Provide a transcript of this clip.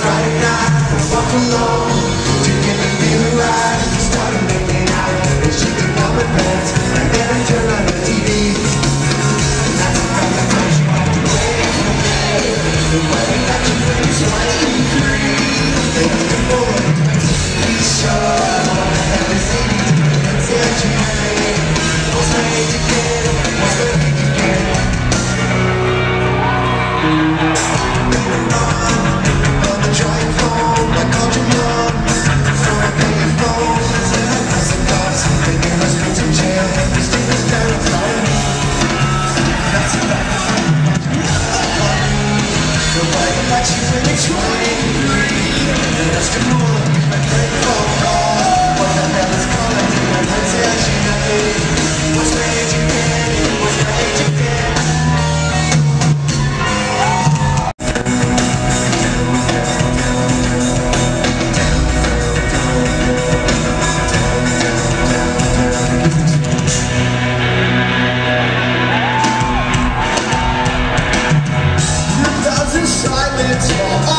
Friday night, I walk alone, drinking a beer ride. got you in my twenty-three. Let's the more. it's for